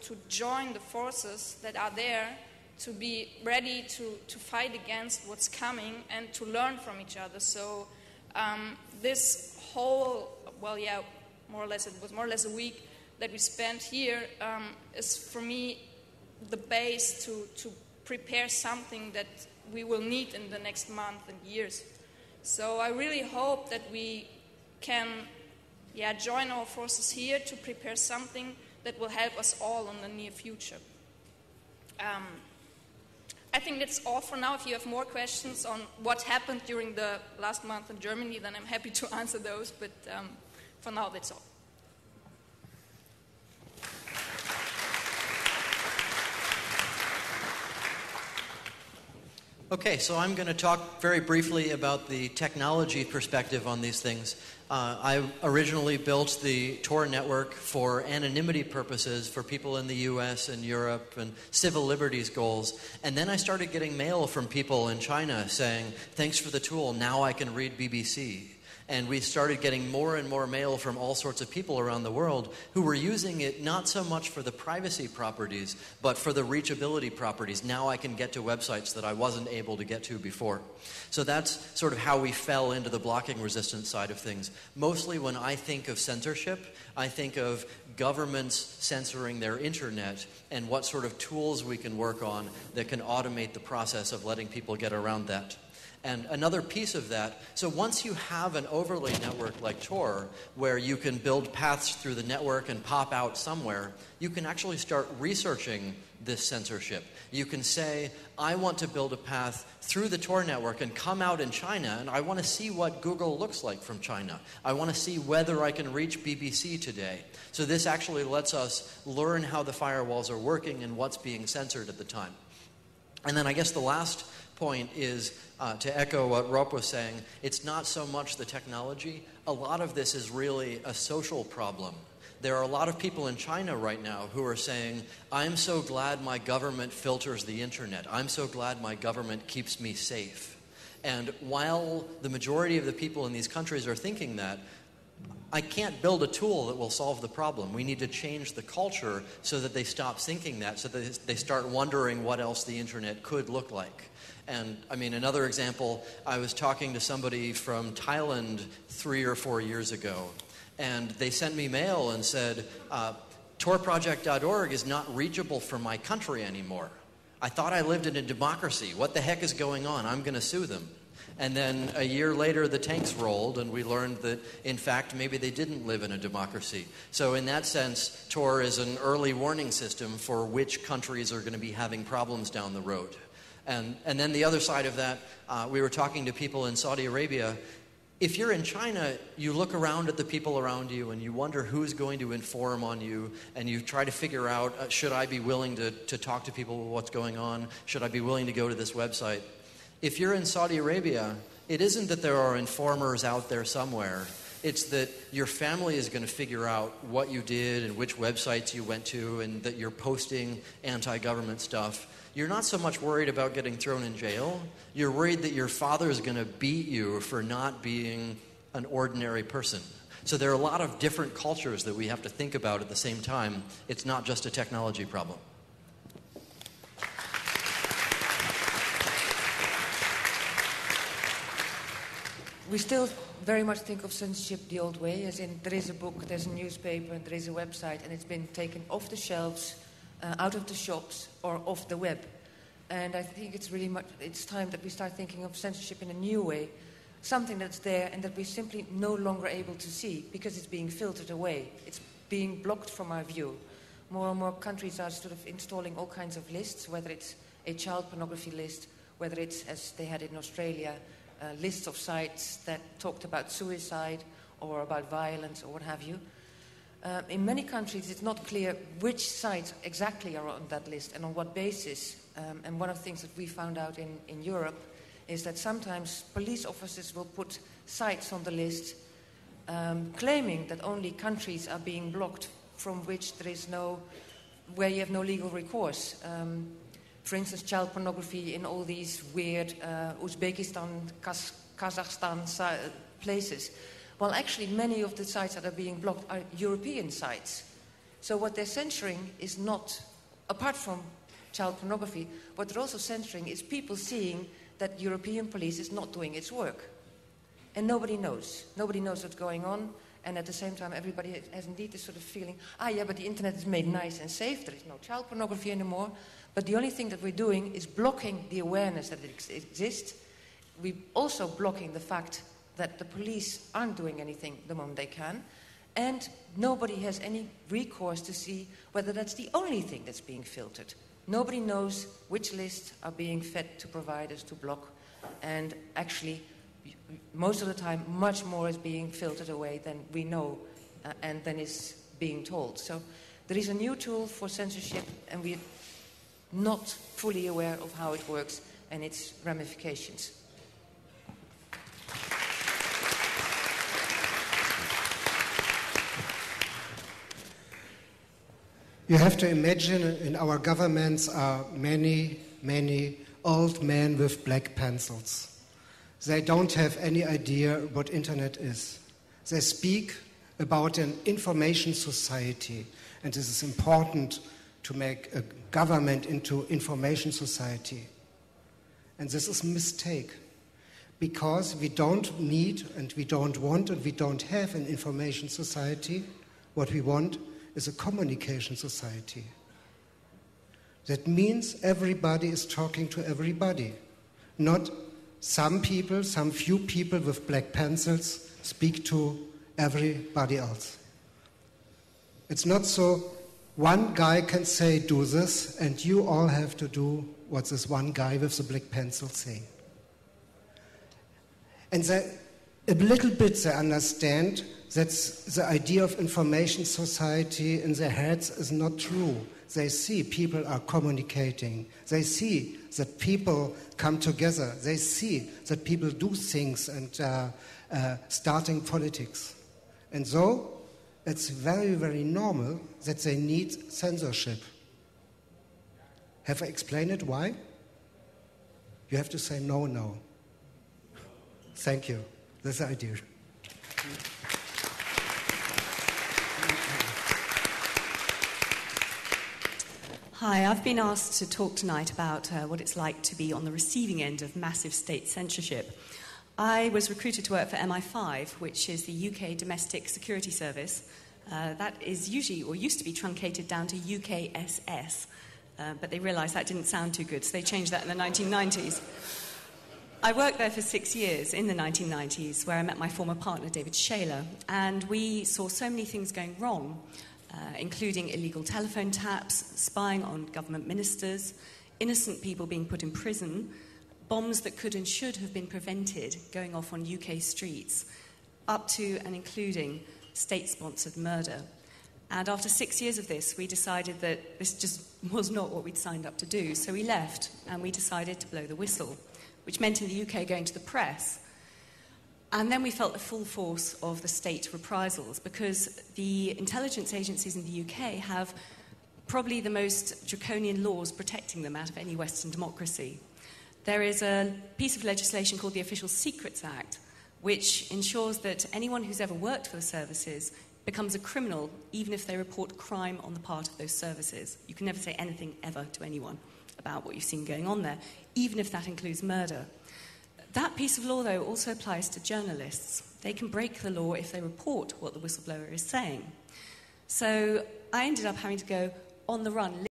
to join the forces that are there to be ready to, to fight against what's coming and to learn from each other. So um, this whole, well, yeah, more or less, it was more or less a week that we spent here um, is for me the base to, to prepare something that we will need in the next month and years. So I really hope that we can yeah, join our forces here to prepare something that will help us all in the near future. Um, I think that's all for now. If you have more questions on what happened during the last month in Germany, then I'm happy to answer those. But um, for now, that's all. Okay, so I'm going to talk very briefly about the technology perspective on these things. Uh, I originally built the Tor network for anonymity purposes for people in the US and Europe and civil liberties goals. And then I started getting mail from people in China saying, Thanks for the tool, now I can read BBC and we started getting more and more mail from all sorts of people around the world who were using it not so much for the privacy properties, but for the reachability properties. Now I can get to websites that I wasn't able to get to before. So that's sort of how we fell into the blocking resistance side of things. Mostly when I think of censorship, I think of governments censoring their internet and what sort of tools we can work on that can automate the process of letting people get around that. And another piece of that, so once you have an overlay network like Tor, where you can build paths through the network and pop out somewhere, you can actually start researching this censorship. You can say, I want to build a path through the Tor network and come out in China, and I want to see what Google looks like from China. I want to see whether I can reach BBC today. So this actually lets us learn how the firewalls are working and what's being censored at the time. And then I guess the last point is uh, to echo what Rob was saying, it's not so much the technology. A lot of this is really a social problem. There are a lot of people in China right now who are saying, I'm so glad my government filters the internet. I'm so glad my government keeps me safe. And while the majority of the people in these countries are thinking that, I can't build a tool that will solve the problem. We need to change the culture so that they stop thinking that, so that they start wondering what else the internet could look like. And I mean, another example, I was talking to somebody from Thailand three or four years ago, and they sent me mail and said, uh, Torproject.org is not reachable from my country anymore. I thought I lived in a democracy. What the heck is going on? I'm going to sue them. And then a year later, the tanks rolled, and we learned that, in fact, maybe they didn't live in a democracy. So, in that sense, Tor is an early warning system for which countries are going to be having problems down the road. And, and then the other side of that, uh, we were talking to people in Saudi Arabia. If you're in China, you look around at the people around you and you wonder who's going to inform on you, and you try to figure out uh, should I be willing to, to talk to people what's going on? Should I be willing to go to this website? If you're in Saudi Arabia, it isn't that there are informers out there somewhere. It's that your family is going to figure out what you did and which websites you went to, and that you're posting anti government stuff. You're not so much worried about getting thrown in jail. You're worried that your father is going to beat you for not being an ordinary person. So there are a lot of different cultures that we have to think about at the same time. It's not just a technology problem. we still very much think of censorship the old way, as in there is a book, there's a newspaper, there is a website, and it's been taken off the shelves, uh, out of the shops, or off the web. And I think it's really much, it's time that we start thinking of censorship in a new way, something that's there and that we're simply no longer able to see because it's being filtered away. It's being blocked from our view. More and more countries are sort of installing all kinds of lists, whether it's a child pornography list, whether it's, as they had in Australia, uh, lists of sites that talked about suicide or about violence or what have you. Uh, in many countries, it's not clear which sites exactly are on that list and on what basis. Um, and one of the things that we found out in, in Europe is that sometimes police officers will put sites on the list um, claiming that only countries are being blocked from which there is no, where you have no legal recourse. Um, for instance, child pornography in all these weird uh, Uzbekistan, Kaz- Kazakhstan places. Well, actually, many of the sites that are being blocked are European sites. So what they're censoring is not, apart from child pornography, what they're also censoring is people seeing that European police is not doing its work. And nobody knows. Nobody knows what's going on. And at the same time, everybody has indeed this sort of feeling ah, yeah, but the internet is made nice and safe. There is no child pornography anymore. But the only thing that we're doing is blocking the awareness that it exists. We're also blocking the fact that the police aren't doing anything the moment they can. And nobody has any recourse to see whether that's the only thing that's being filtered. Nobody knows which lists are being fed to providers to block. And actually, most of the time, much more is being filtered away than we know uh, and than is being told. So there is a new tool for censorship, and we're not fully aware of how it works and its ramifications. You have to imagine in our governments are many, many old men with black pencils. They don't have any idea what internet is. They speak about an information society, and this is important to make a government into information society. And this is a mistake because we don't need and we don't want and we don't have an information society. What we want is a communication society. That means everybody is talking to everybody, not some people, some few people with black pencils speak to everybody else. It's not so one guy can say, do this, and you all have to do what this one guy with the black pencil saying. And they, a little bit they understand that the idea of information society in their heads is not true. They see people are communicating. They see that people come together. They see that people do things and uh, uh, starting politics. And so it's very, very normal that they need censorship. Have I explained it why? You have to say no, no. Thank you. That's the idea. Hi, I've been asked to talk tonight about uh, what it's like to be on the receiving end of massive state censorship. I was recruited to work for MI5, which is the UK Domestic Security Service. Uh, that is usually, or used to be, truncated down to UKSS, uh, but they realised that didn't sound too good, so they changed that in the 1990s. I worked there for six years in the 1990s, where I met my former partner, David Shayler, and we saw so many things going wrong uh, including illegal telephone taps, spying on government ministers, innocent people being put in prison, bombs that could and should have been prevented going off on UK streets, up to and including state sponsored murder. And after six years of this, we decided that this just was not what we'd signed up to do. So we left and we decided to blow the whistle, which meant in the UK going to the press and then we felt the full force of the state reprisals because the intelligence agencies in the UK have probably the most draconian laws protecting them out of any Western democracy. There is a piece of legislation called the Official Secrets Act, which ensures that anyone who's ever worked for the services becomes a criminal even if they report crime on the part of those services. You can never say anything ever to anyone about what you've seen going on there, even if that includes murder. That piece of law, though, also applies to journalists. They can break the law if they report what the whistleblower is saying. So I ended up having to go on the run.